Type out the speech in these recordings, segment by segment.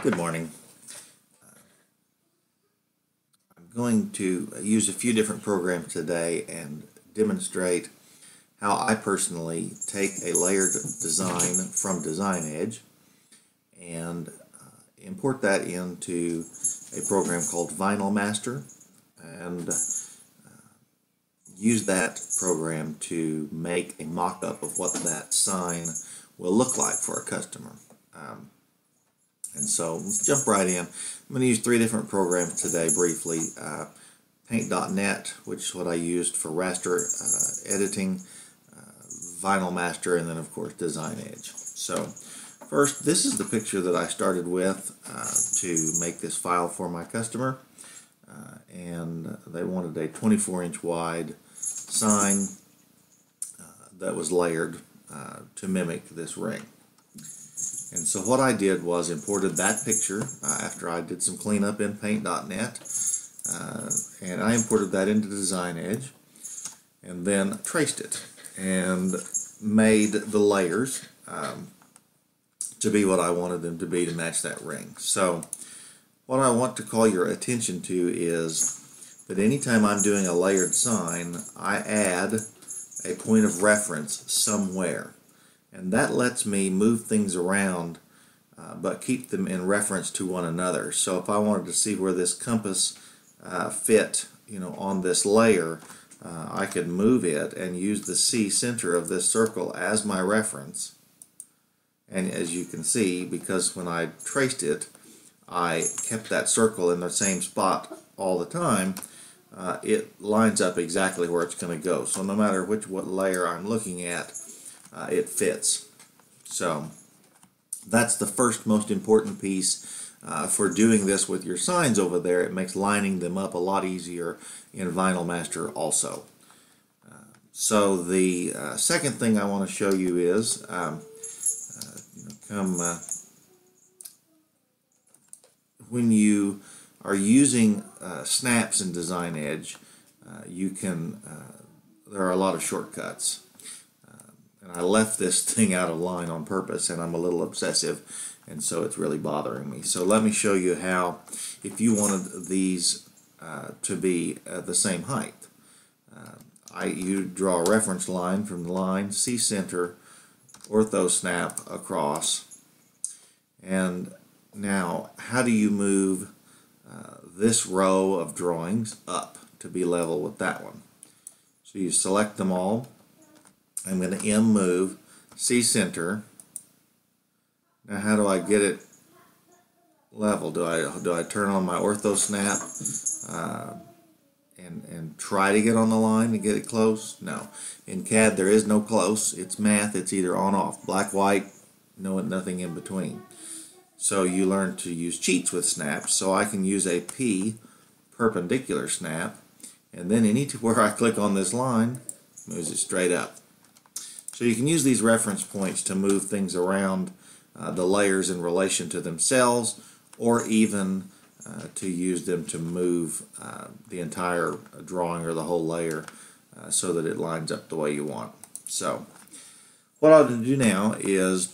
Good morning. I'm going to use a few different programs today and demonstrate how I personally take a layered design from Design Edge and uh, import that into a program called Vinyl Master and uh, use that program to make a mock-up of what that sign will look like for a customer. Um, and so let's jump right in. I'm going to use three different programs today briefly. Uh, Paint.net, which is what I used for raster uh, editing, uh, Vinyl Master, and then of course Design Edge. So first, this is the picture that I started with uh, to make this file for my customer. Uh, and they wanted a 24 inch wide sign uh, that was layered to mimic this ring. And so what I did was imported that picture uh, after I did some cleanup in paint.net uh, and I imported that into Design Edge and then traced it and made the layers um, to be what I wanted them to be to match that ring. So what I want to call your attention to is that anytime I'm doing a layered sign, I add a point of reference somewhere and that lets me move things around uh, but keep them in reference to one another. So if I wanted to see where this compass uh, fit, you know, on this layer, uh, I could move it and use the C center of this circle as my reference. And as you can see, because when I traced it, I kept that circle in the same spot all the time, uh, it lines up exactly where it's going to go. So no matter which what layer I'm looking at, uh, it fits. So that's the first most important piece uh, for doing this with your signs over there. It makes lining them up a lot easier in Vinyl Master also. Uh, so the uh, second thing I want to show you is um, uh, you know, come uh, when you are using snaps in Design Edge, you can there are a lot of shortcuts. And I left this thing out of line on purpose and I'm a little obsessive and so it's really bothering me. So let me show you how, if you wanted these uh, to be uh, the same height, uh, I you draw a reference line from the line C center, ortho snap across, and now how do you move uh, this row of drawings up to be level with that one? So you select them all I'm going to M move, C center. Now how do I get it level? Do I do I turn on my ortho snap uh, and and try to get on the line to get it close? No. In CAD there is no close. It's math. It's either on off, black white, no nothing in between. So you learn to use cheats with snaps. So I can use a P perpendicular snap, and then anywhere I click on this line, moves it straight up. So you can use these reference points to move things around uh, the layers in relation to themselves or even uh, to use them to move uh, the entire drawing or the whole layer uh, so that it lines up the way you want. So what I'll do now is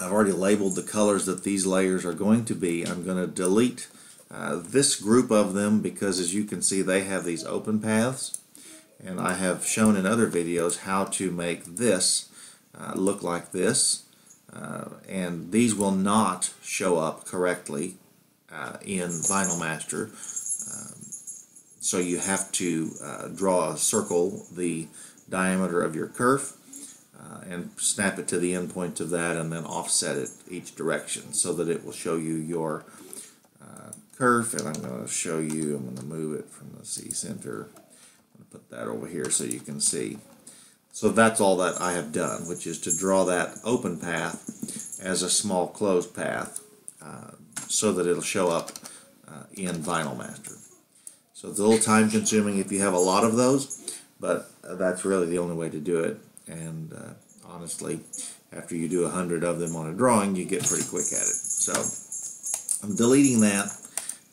I've already labeled the colors that these layers are going to be. I'm going to delete uh, this group of them because as you can see they have these open paths and I have shown in other videos how to make this uh, look like this uh, and these will not show up correctly uh, in Vinyl Master. Um, so you have to uh, draw a circle the diameter of your kerf uh, and snap it to the end point of that and then offset it each direction so that it will show you your uh, kerf. And I'm going to show you, I'm going to move it from the C center put that over here so you can see. So that's all that I have done, which is to draw that open path as a small closed path uh, so that it'll show up uh, in Vinyl Master. So it's a little time consuming if you have a lot of those, but uh, that's really the only way to do it. And uh, honestly, after you do a hundred of them on a drawing, you get pretty quick at it. So I'm deleting that.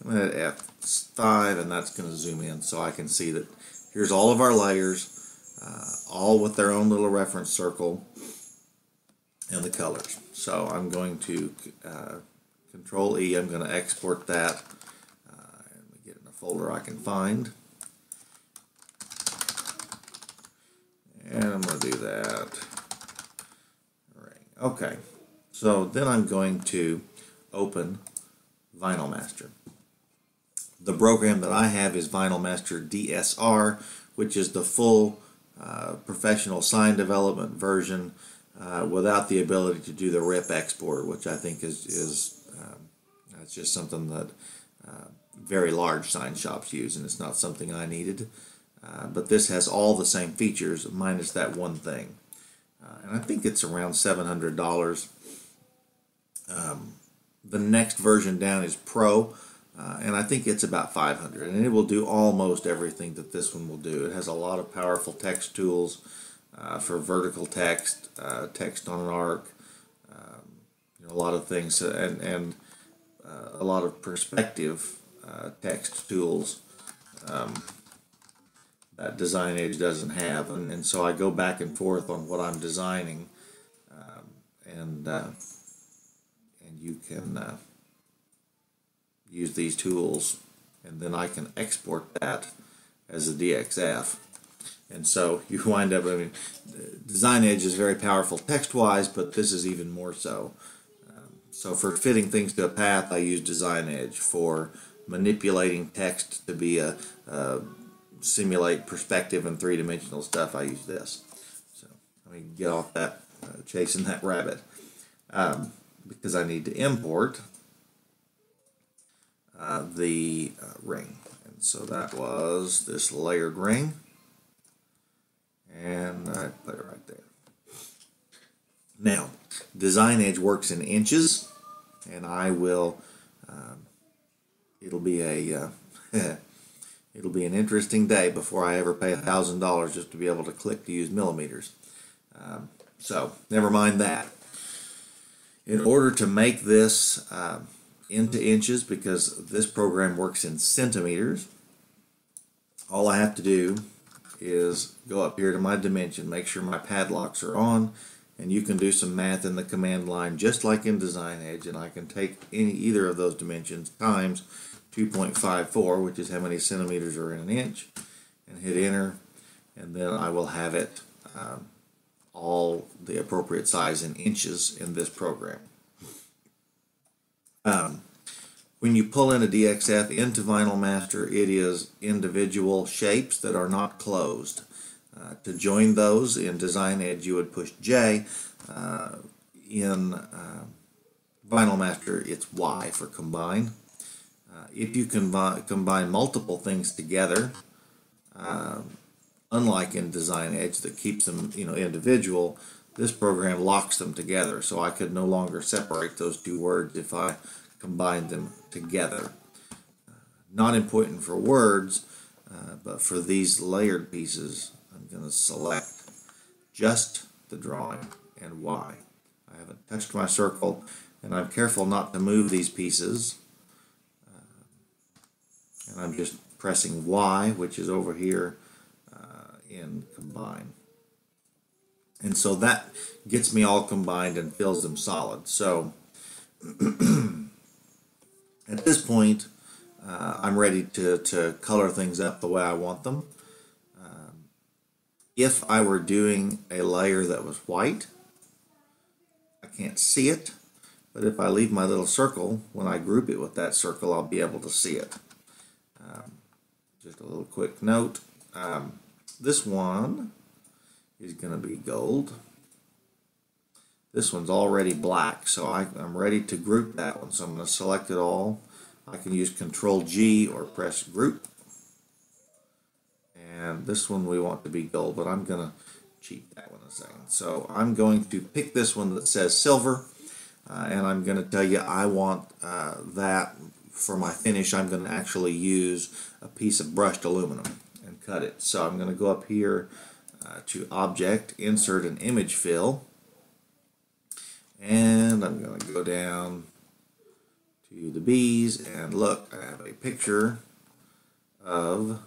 I'm going to F5 and that's going to zoom in so I can see that Here's all of our layers, uh, all with their own little reference circle and the colors. So I'm going to uh, Control E, I'm going to export that uh, and get in a folder I can find. And I'm going to do that. Okay, so then I'm going to open Vinyl Master. The program that I have is Vinyl Master DSR, which is the full uh, professional sign development version uh, without the ability to do the RIP export, which I think is is um, that's just something that uh, very large sign shops use, and it's not something I needed. Uh, but this has all the same features minus that one thing, uh, and I think it's around seven hundred dollars. Um, the next version down is Pro. Uh, and I think it's about 500 and it will do almost everything that this one will do. It has a lot of powerful text tools uh, for vertical text, uh, text on an arc, um, you know, a lot of things, uh, and, and uh, a lot of perspective uh, text tools um, that Design Edge doesn't have. And, and so I go back and forth on what I'm designing, um, and and you can use these tools and then I can export that as a DXF. And so you wind up, I mean, Design Edge is very powerful text-wise, but this is even more so. Um, so for fitting things to a path, I use Design Edge. For manipulating text to be a, a simulate perspective and three-dimensional stuff, I use this. So let me get off that, uh, chasing that rabbit. Um, because I need to import uh, the uh, ring. And so that was this layered ring. And I put it right there. Now, Design Edge works in inches, and I will, um, it'll be a, uh, it'll be an interesting day before I ever pay a thousand dollars just to be able to click to use millimeters. Um, so, never mind that. In order to make this um, into inches because this program works in centimeters. All I have to do is go up here to my dimension, make sure my padlocks are on, and you can do some math in the command line just like in Design Edge, and I can take any either of those dimensions times 2.54, which is how many centimeters are in an inch, and hit enter, and then I will have it um, all the appropriate size in inches in this program. Um, when you pull in a DXF into Vinyl Master, it is individual shapes that are not closed. Uh, to join those in Design Edge, you would push J. Uh, in uh, Vinyl Master, it's Y for combine. Uh, if you combi combine multiple things together, uh, unlike in Design Edge that keeps them you know individual, this program locks them together. So I could no longer separate those two words if I combined them together. Not important for words, uh, but for these layered pieces, I'm going to select just the drawing and Y. I haven't touched my circle, and I'm careful not to move these pieces. Uh, and I'm just pressing Y, which is over here uh, in combine. And so that gets me all combined and fills them solid. So At this point, uh, I'm ready to, to color things up the way I want them. Um, if I were doing a layer that was white, I can't see it, but if I leave my little circle, when I group it with that circle, I'll be able to see it. Um, just a little quick note. Um, this one is going to be gold. This one's already black, so I, am ready to group that one. So I'm going to select it all. I can use Control G or press Group. And this one we want to be gold, but I'm going to cheat that one a second. So I'm going to pick this one that says silver, uh, and I'm going to tell you I want uh, that for my finish. I'm going to actually use a piece of brushed aluminum and cut it. So I'm going to go up here uh, to Object, Insert an Image Fill and I'm going to go down to the bees and look, I have a picture of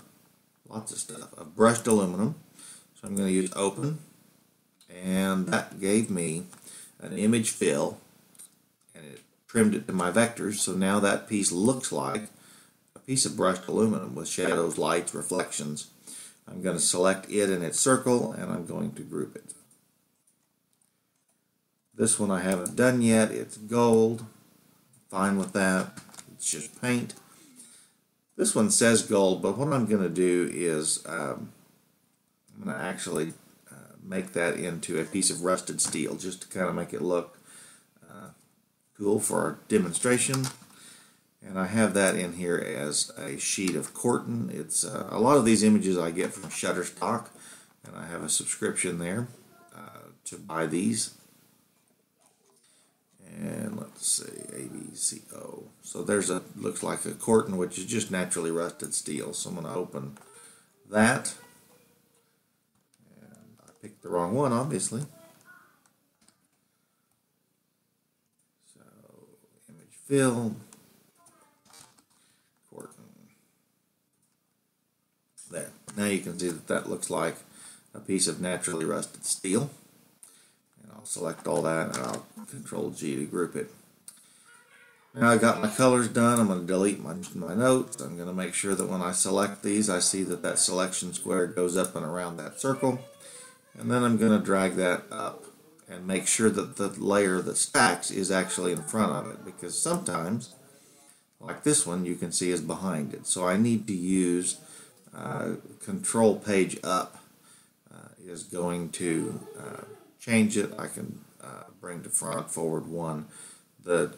lots of stuff, of brushed aluminum. So I'm going to use open and that gave me an image fill and it trimmed it to my vectors, so now that piece looks like a piece of brushed aluminum with shadows, lights, reflections. I'm going to select it in its circle and I'm going to group it. This one I haven't done yet. It's gold. Fine with that. It's just paint. This one says gold, but what I'm going to do is um, I'm going to actually uh, make that into a piece of rusted steel just to kind of make it look uh, cool for our demonstration. And I have that in here as a sheet of Corten. It's uh, a lot of these images I get from Shutterstock, and I have a subscription there uh, to buy these. And let's see ABCO so there's a looks like a Corten which is just naturally rusted steel. So I'm going to open that. And I picked the wrong one obviously. So image fill there now you can see that that looks like a piece of naturally rusted steel And I'll select all that and I'll control G to group it. Now I've got my colors done, I'm going to delete my, my notes. I'm going to make sure that when I select these, I see that that selection square goes up and around that circle. And then I'm going to drag that up and make sure that the layer that stacks is actually in front of it because sometimes, like this one, you can see is behind it. So I need to use uh, control page up uh, is going to uh, change it. I can uh, bring to front, forward one. The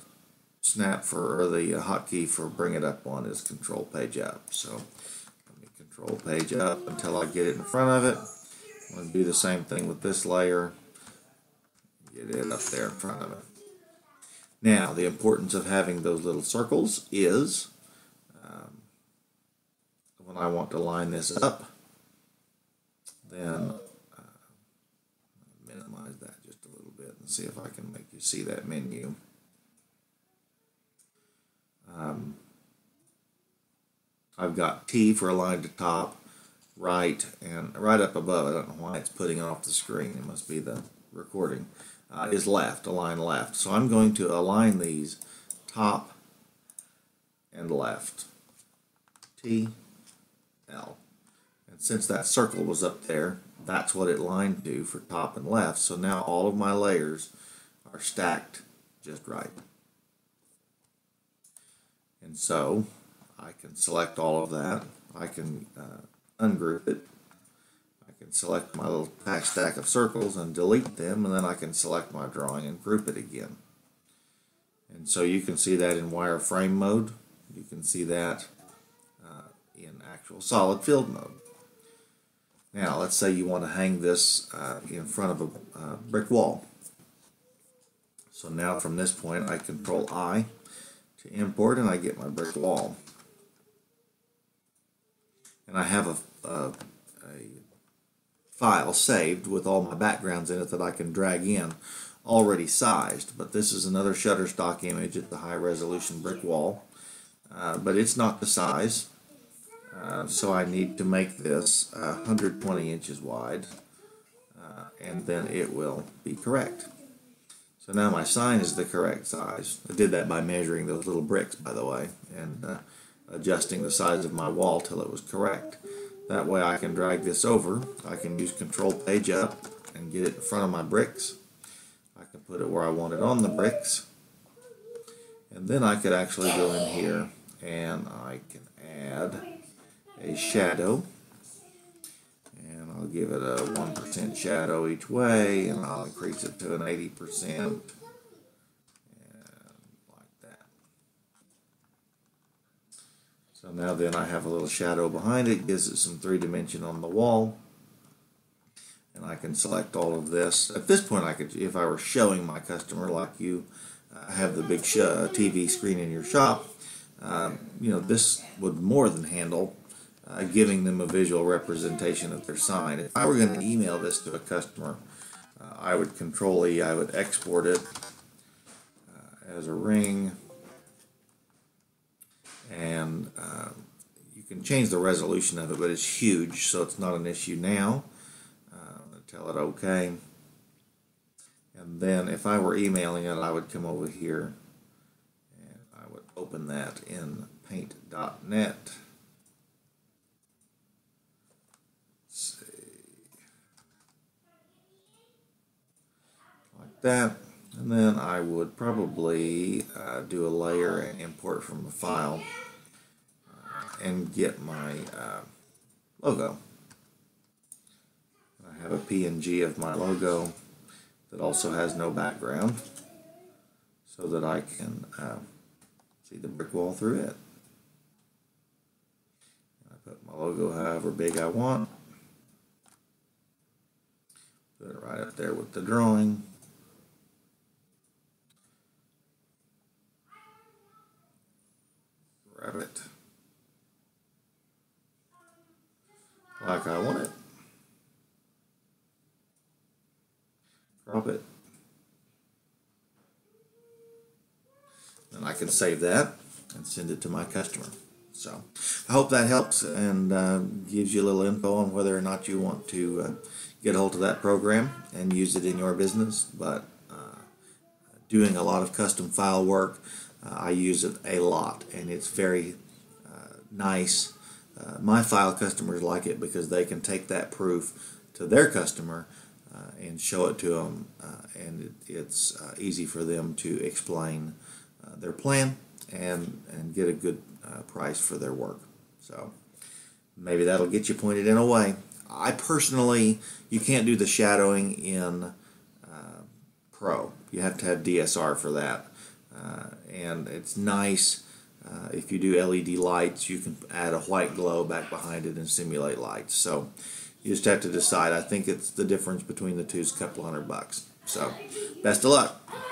snap for, or the hotkey for bring it up one is control page up. So let me control page up until I get it in front of it. I'm going to do the same thing with this layer. Get it up there in front of it. Now, the importance of having those little circles is um, when I want to line this up, then uh, minimize that just a little bit and see if I can make you see that menu. Um, I've got T for align to top, right, and right up above. I don't know why it's putting off the screen. It must be the recording. Uh, is left, align left. So I'm going to align these top and left. T, L. And since that circle was up there, that's what it lined to for top and left. So now all of my layers are stacked just right. And so I can select all of that. I can uh, ungroup it. I can select my little pack stack of circles and delete them, and then I can select my drawing and group it again. And so you can see that in wireframe mode. You can see that in actual solid field mode. Now, let's say you want to hang this uh, in front of a uh, brick wall. So now from this point, I control I to import and I get my brick wall. And I have a, a, a file saved with all my backgrounds in it that I can drag in already sized. But this is another Shutterstock image at the high resolution brick wall. Uh, but it's not the size. Uh, so I need to make this uh, 120 inches wide uh, and then it will be correct. So now my sign is the correct size. I did that by measuring those little bricks by the way and uh, adjusting the size of my wall till it was correct. That way I can drag this over. I can use control page up and get it in front of my bricks. I can put it where I want it on the bricks. And then I could actually go in here and I can add a shadow and I'll give it a 1% shadow each way and I'll increase it to an 80% like that. So now then I have a little shadow behind it, gives it some three dimension on the wall and I can select all of this. At this point I could, if I were showing my customer like you uh, have the big TV screen in your shop, uh, you know, this would more than handle uh, giving them a visual representation of their sign. If I were going to email this to a customer, uh, I would control E, I would export it uh, as a ring, and uh, you can change the resolution of it, but it's huge, so it's not an issue now. Uh, tell it OK. And then if I were emailing it, I would come over here and I would open that in paint.net. That. And then I would probably uh, do a layer and import from a file uh, and get my uh, logo. I have a PNG of my logo that also has no background so that I can uh, see the brick wall through it. I put my logo however big I want. Put it right up there with the drawing. Grab it like I want it. Crop it. And I can save that and send it to my customer. So I hope that helps and uh, gives you a little info on whether or not you want to uh, get a hold of that program and use it in your business. But uh, doing a lot of custom file work, uh, I use it a lot and it's very uh, nice. Uh, my file customers like it because they can take that proof to their customer and show it to them, and it, it's easy for them to explain their plan and and get a good uh, price for their work. So maybe that'll get you pointed in a way. I personally, you can't do the shadowing in uh, Pro. You have to have DSR for that, uh, and it's nice. Uh, if you do LED lights, you can add a white glow back behind it and simulate lights. So you just have to decide. I think it's the difference between the two is a couple hundred bucks. So best of luck.